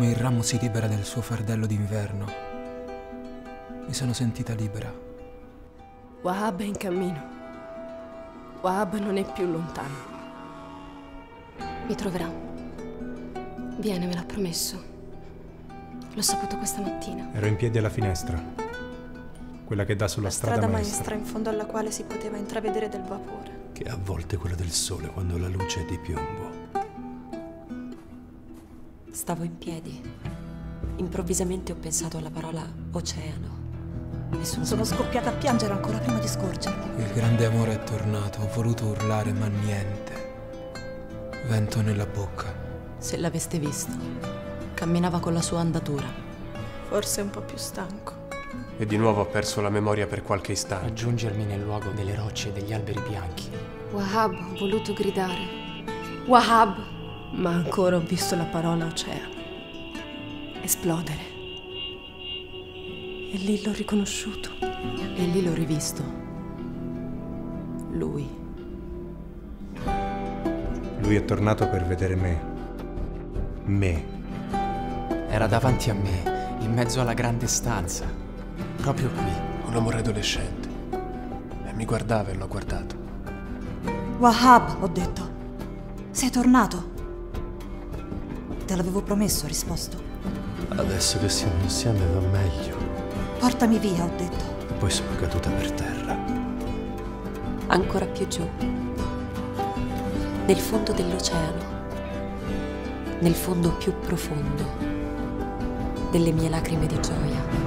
ramo si libera del suo fardello d'inverno, mi sono sentita libera. Wahab è in cammino. Wahab non è più lontano. Mi troverà. Viene, me l'ha promesso. L'ho saputo questa mattina. Ero in piedi alla finestra. Quella che dà sulla La strada, strada maestra. maestra in fondo alla quale si poteva intravedere del vapore. Che a volte quella del sole quando la luce è di piombo. Stavo in piedi. Improvvisamente ho pensato alla parola oceano. E sono, Sono scoppiata a piangere ancora prima di scorgermi. Il grande amore è tornato, ho voluto urlare ma niente. Vento nella bocca. Se l'aveste visto, camminava con la sua andatura. Forse un po' più stanco. E di nuovo ho perso la memoria per qualche istante. Raggiungermi nel luogo delle rocce e degli alberi bianchi. Wahab, ho voluto gridare. Wahab! Ma ancora ho visto la parola oceano. Esplodere. E lì l'ho riconosciuto. E lì l'ho rivisto. Lui. Lui è tornato per vedere me. Me. Era davanti a me, in mezzo alla grande stanza. Proprio qui. Un amore adolescente. E mi guardava e l'ho guardato. Wahab, ho detto. Sei tornato. Te l'avevo promesso, ha risposto. Adesso che siamo insieme va meglio. Portami via, ho detto. Poi sono caduta per terra. Ancora più giù. Nel fondo dell'oceano. Nel fondo più profondo delle mie lacrime di gioia.